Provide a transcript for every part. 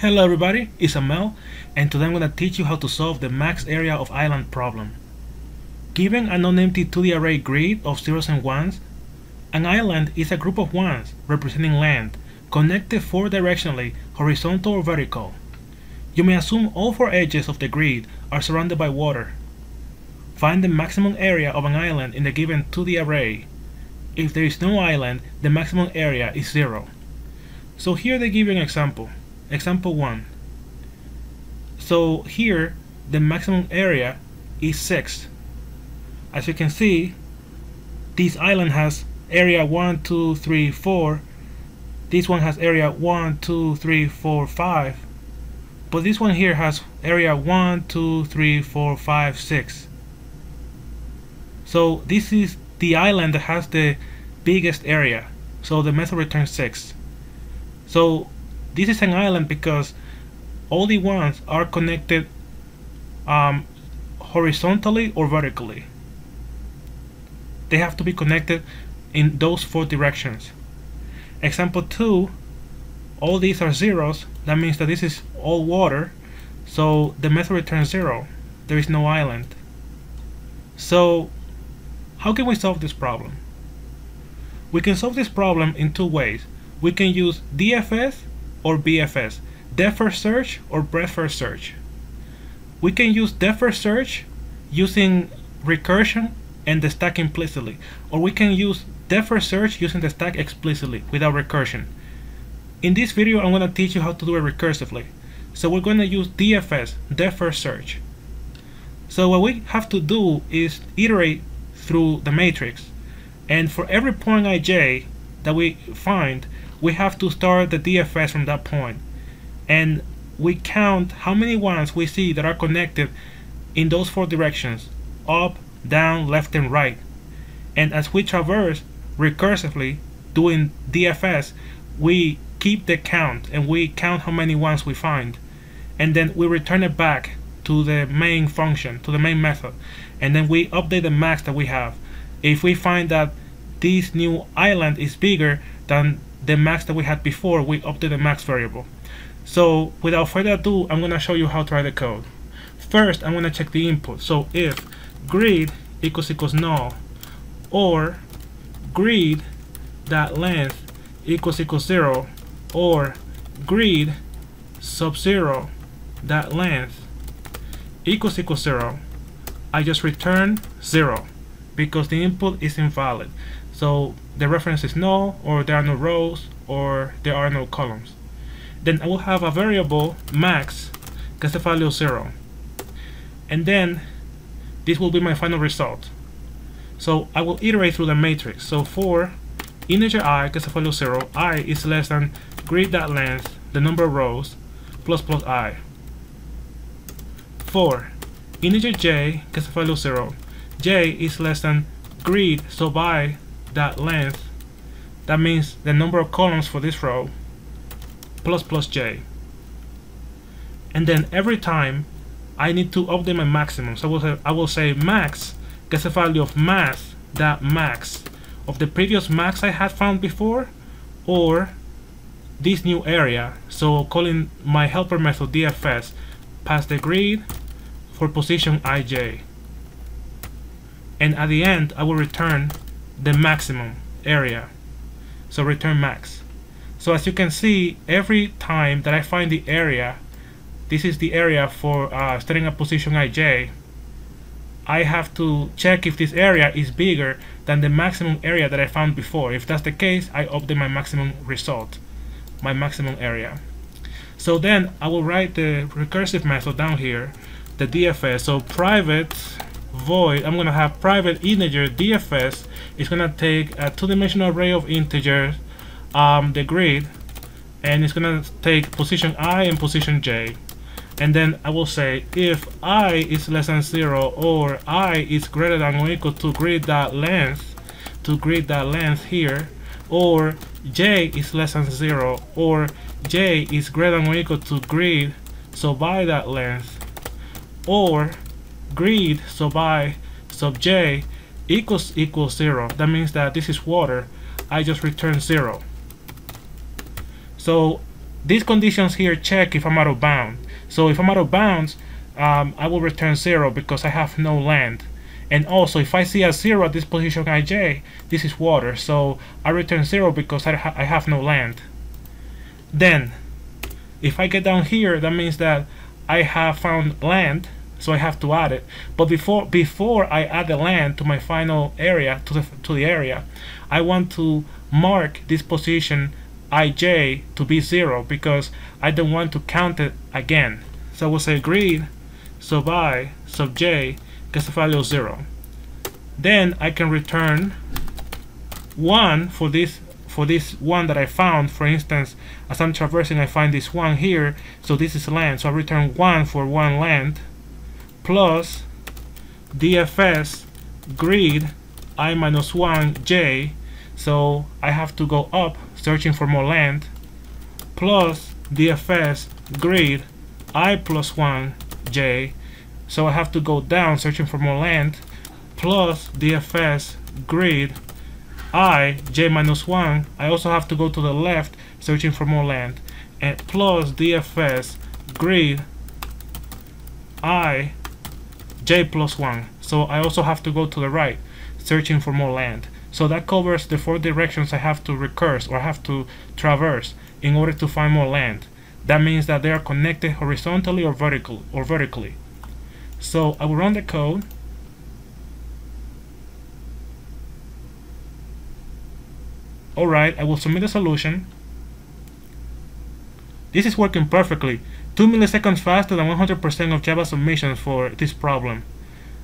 Hello everybody, it's Amell and today I'm going to teach you how to solve the max area of island problem. Given a non-empty 2D array grid of zeros and ones, an island is a group of ones representing land connected four directionally, horizontal or vertical. You may assume all four edges of the grid are surrounded by water. Find the maximum area of an island in the given 2D array. If there is no island, the maximum area is zero. So here they give you an example. Example 1. So here the maximum area is 6. As you can see, this island has area 1, 2, 3, 4. This one has area 1, 2, 3, 4, 5. But this one here has area 1, 2, 3, 4, 5, 6. So this is the island that has the biggest area. So the method returns 6. So this is an island because all the ones are connected um, horizontally or vertically. They have to be connected in those four directions. Example 2, all these are zeros. That means that this is all water. So the method returns 0. There is no island. So how can we solve this problem? We can solve this problem in two ways. We can use DFS or BFS, depth first search or breadth first search. We can use depth first search using recursion and the stack implicitly, or we can use depth first search using the stack explicitly without recursion. In this video, I'm going to teach you how to do it recursively. So we're going to use DFS, depth first search. So what we have to do is iterate through the matrix. And for every point ij that we find, we have to start the DFS from that point. And we count how many ones we see that are connected in those four directions, up, down, left, and right. And as we traverse recursively doing DFS, we keep the count and we count how many ones we find. And then we return it back to the main function, to the main method. And then we update the max that we have. If we find that this new island is bigger than the max that we had before, we update the max variable. So without further ado, I'm going to show you how to write the code. First, I'm to check the input. So if grid equals equals null or grid dot length equals equals zero or grid sub zero dot length equals equals zero, I just return zero because the input is invalid. So the reference is null or there are no rows or there are no columns. Then I will have a variable max gets the value of 0. And then this will be my final result. So I will iterate through the matrix. So for integer i gets the value of 0, i is less than grid.length, the number of rows, plus plus i. For integer j gets the value of 0, j is less than grid so by that length that means the number of columns for this row plus plus j. And then every time I need to update my maximum. So I will say, I will say max gets a value of max that max. Of the previous max I had found before or this new area. So calling my helper method dfs pass the grid for position ij and at the end I will return the maximum area. So return max. So as you can see every time that I find the area this is the area for uh, starting a position ij I have to check if this area is bigger than the maximum area that I found before. If that's the case I update my maximum result my maximum area. So then I will write the recursive method down here the DFS so private void I'm gonna have private integer DFS It's gonna take a two-dimensional array of integers um, the grid and it's gonna take position i and position j. And then I will say if i is less than 0 or i is greater than or equal to grid that length to grid that length here or j is less than 0 or j is greater than or equal to grid so by that length or grid so by sub j equals equals 0 that means that this is water I just return 0 so these conditions here check if I'm out of bounds. So if I'm out of bounds, um, I will return zero because I have no land. And also, if I see a zero at this position ij, this is water. So I return zero because I, ha I have no land. Then, if I get down here, that means that I have found land, so I have to add it. But before before I add the land to my final area, to the, to the area, I want to mark this position ij to be zero because I don't want to count it again. So we'll say grid sub i sub j gets the value zero. Then I can return one for this for this one that I found. For instance, as I'm traversing, I find this one here. So this is land. So I return one for one land plus DFS grid i minus one j. So I have to go up searching for more land plus DFS grid i plus 1 j. So I have to go down searching for more land plus DFS grid i j minus 1 I also have to go to the left searching for more land. And plus DFS grid i j plus 1 so I also have to go to the right searching for more land. So that covers the four directions I have to recurse or have to traverse in order to find more land. That means that they are connected horizontally or vertical or vertically. So I will run the code. Alright, I will submit the solution. This is working perfectly. 2 milliseconds faster than 100% of Java submissions for this problem.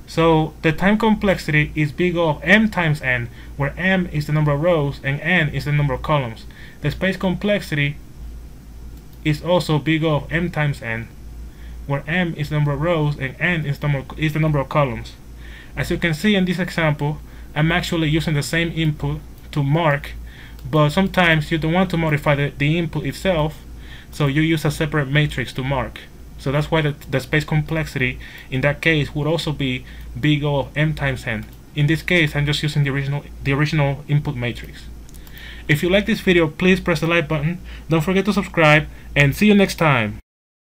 So the time complexity is big O of m times n, where m is the number of rows and n is the number of columns. The space complexity is also big O of m times n, where m is the number of rows and n is the, number, is the number of columns. As you can see in this example, I'm actually using the same input to mark, but sometimes you don't want to modify the, the input itself, so you use a separate matrix to mark. So that's why the, the space complexity in that case would also be big O of m times n. In this case, I'm just using the original, the original input matrix. If you like this video, please press the like button. Don't forget to subscribe, and see you next time.